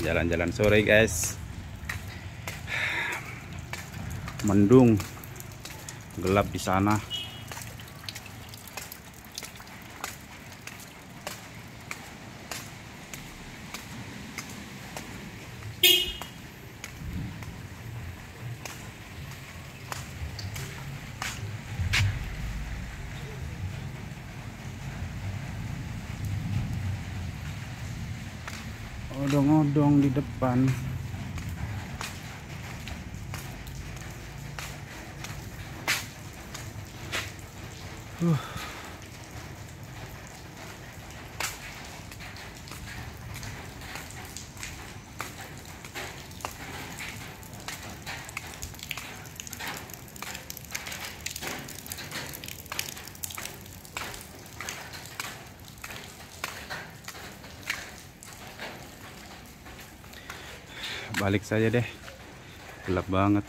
jalan-jalan sore guys. Mendung. Gelap di sana odong-odong di depan uh. Balik saja deh. Gelap banget